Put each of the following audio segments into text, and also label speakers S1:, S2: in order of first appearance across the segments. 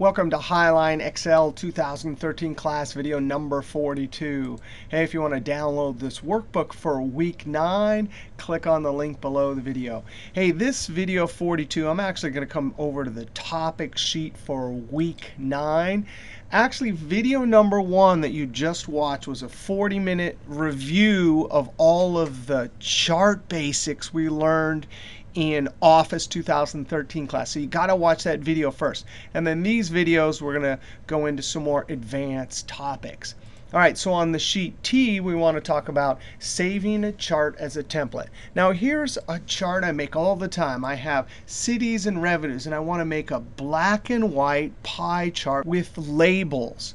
S1: Welcome to Highline Excel 2013 class video number 42. Hey, if you want to download this workbook for week 9, click on the link below the video. Hey, this video 42, I'm actually going to come over to the topic sheet for week 9. Actually, video number 1 that you just watched was a 40-minute review of all of the chart basics we learned in Office 2013 class. So you got to watch that video first. And then these videos, we're going to go into some more advanced topics. All right, so on the sheet T, we want to talk about saving a chart as a template. Now, here's a chart I make all the time. I have cities and revenues, and I want to make a black and white pie chart with labels.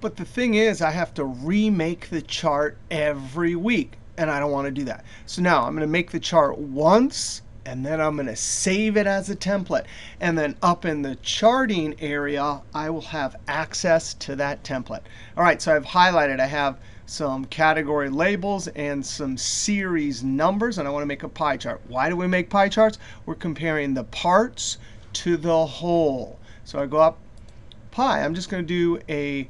S1: But the thing is, I have to remake the chart every week, and I don't want to do that. So now I'm going to make the chart once and then I'm going to save it as a template. And then up in the charting area, I will have access to that template. All right, so I've highlighted. I have some category labels and some series numbers, and I want to make a pie chart. Why do we make pie charts? We're comparing the parts to the whole. So I go up pie. I'm just going to do a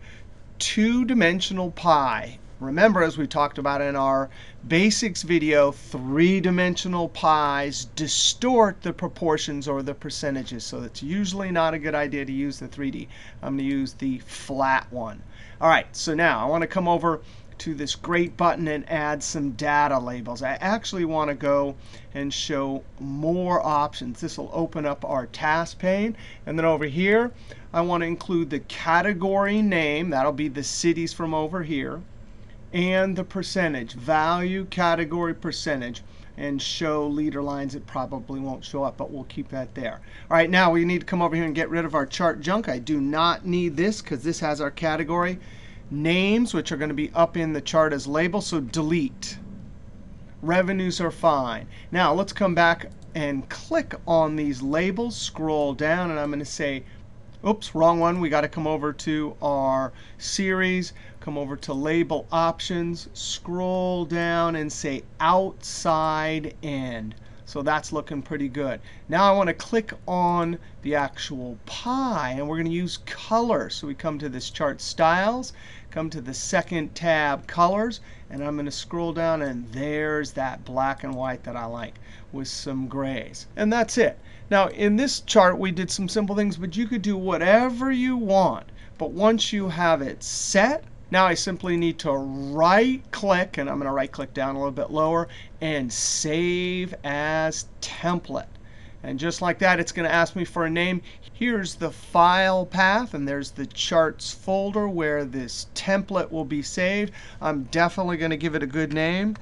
S1: two-dimensional pie. Remember, as we talked about in our basics video, three-dimensional pies distort the proportions or the percentages. So it's usually not a good idea to use the 3D. I'm going to use the flat one. All right, so now I want to come over to this great button and add some data labels. I actually want to go and show more options. This will open up our task pane. And then over here, I want to include the category name. That'll be the cities from over here and the percentage, value category percentage, and show leader lines. It probably won't show up, but we'll keep that there. All right, now we need to come over here and get rid of our chart junk. I do not need this because this has our category names, which are going to be up in the chart as labels, so delete. Revenues are fine. Now let's come back and click on these labels, scroll down, and I'm going to say Oops, wrong one. We got to come over to our series, come over to label options, scroll down and say outside end. So that's looking pretty good. Now I want to click on the actual pie, and we're going to use color. So we come to this chart styles, come to the second tab colors, and I'm going to scroll down, and there's that black and white that I like with some grays. And that's it. Now in this chart, we did some simple things, but you could do whatever you want. But once you have it set, now I simply need to right click, and I'm going to right click down a little bit lower, and save as template. And just like that, it's going to ask me for a name. Here's the file path, and there's the charts folder where this template will be saved. I'm definitely going to give it a good name,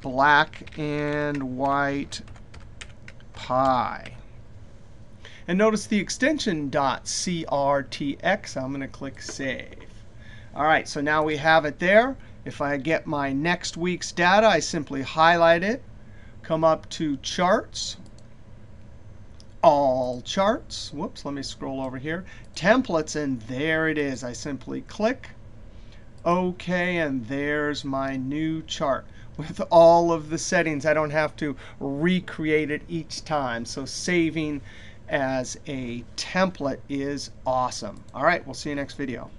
S1: black and white pie. And notice the extension .crtx. I'm going to click Save. All right, so now we have it there. If I get my next week's data, I simply highlight it, come up to Charts, All Charts. Whoops, let me scroll over here. Templates, and there it is. I simply click OK, and there's my new chart with all of the settings. I don't have to recreate it each time. So saving as a template is awesome. All right, we'll see you next video.